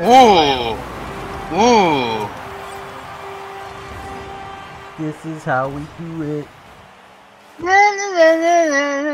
Ooh! Ooh! This is how we do it.